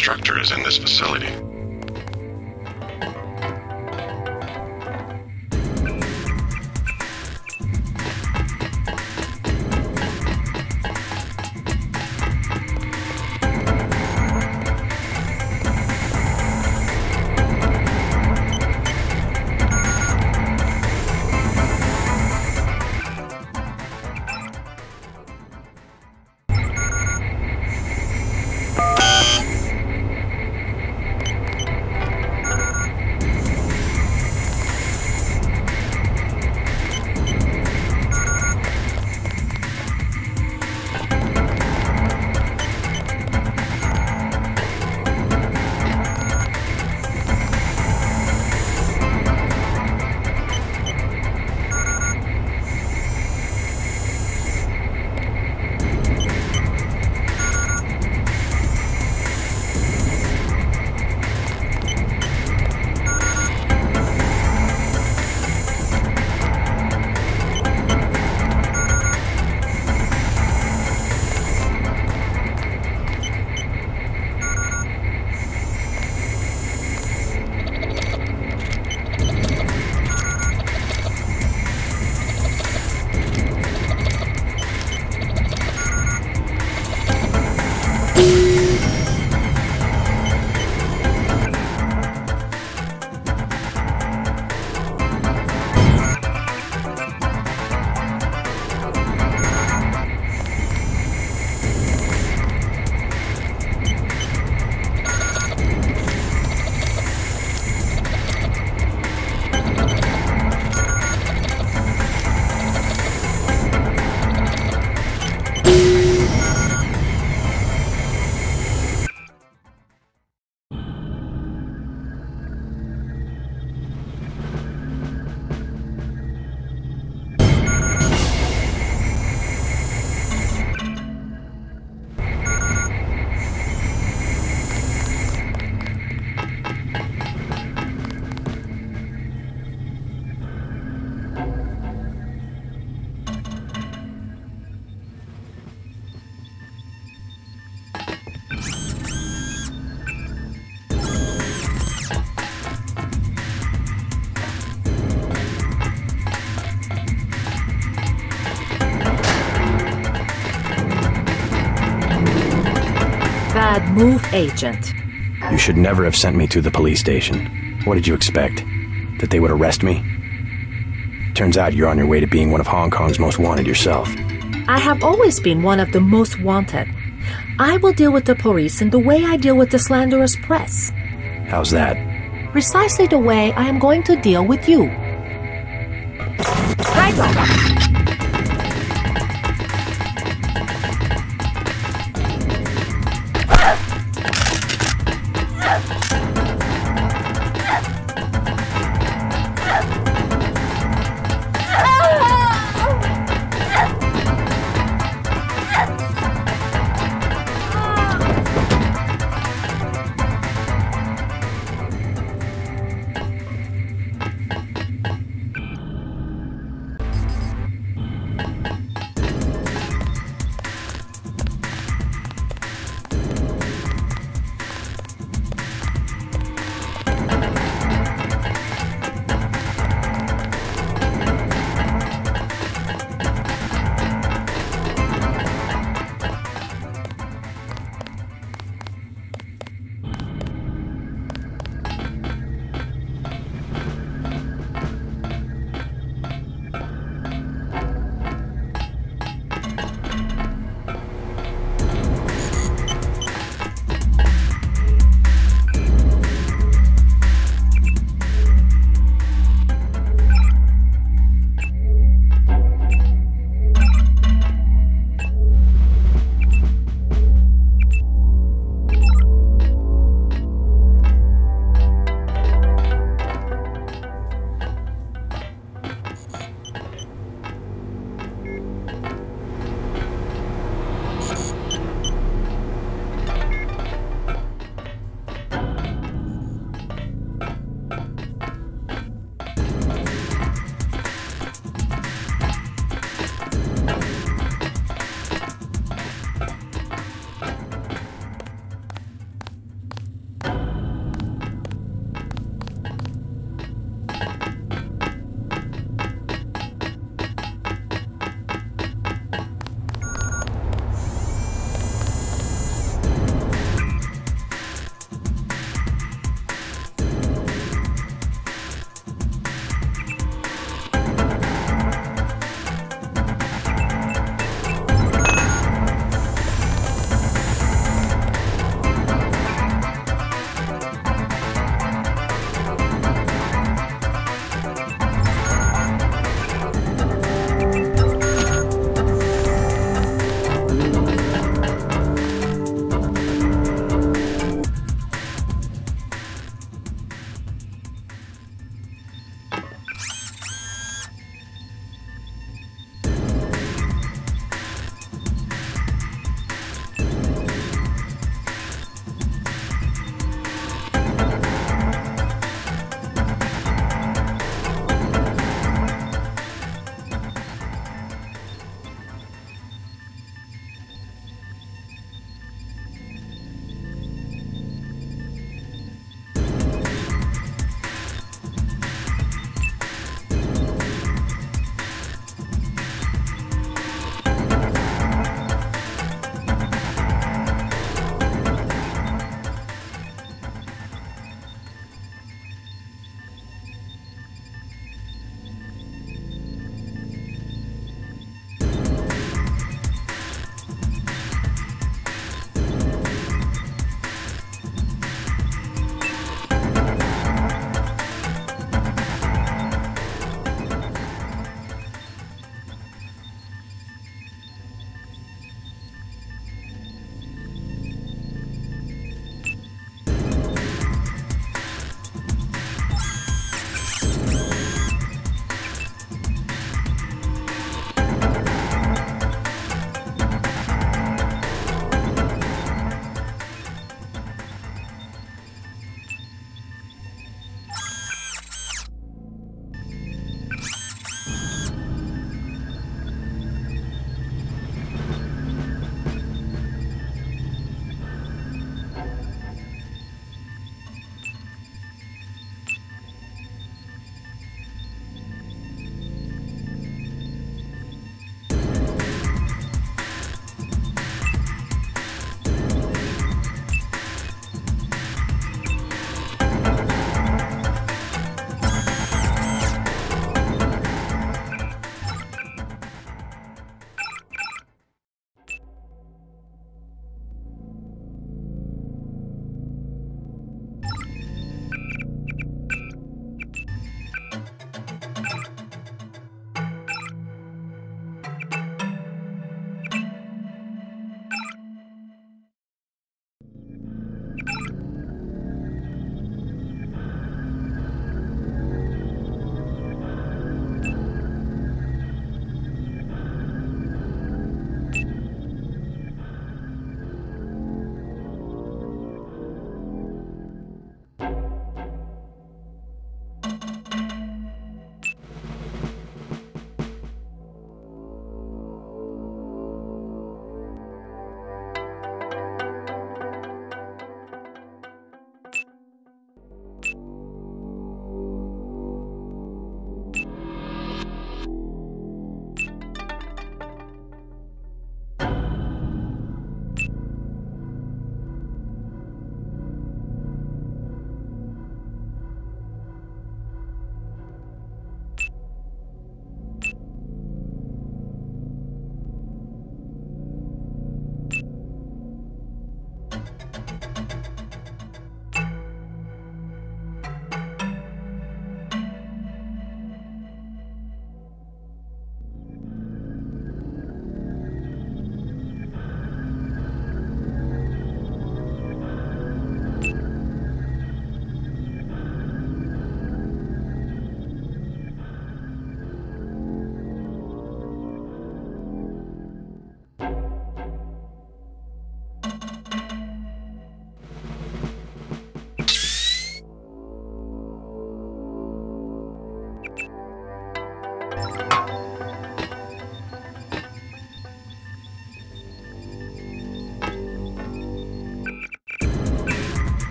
instructor is in this facility. Move, Agent. You should never have sent me to the police station. What did you expect? That they would arrest me? Turns out you're on your way to being one of Hong Kong's most wanted yourself. I have always been one of the most wanted. I will deal with the police in the way I deal with the slanderous press. How's that? Precisely the way I am going to deal with you.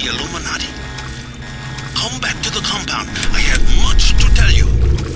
the Illuminati. Come back to the compound. I have much to tell you.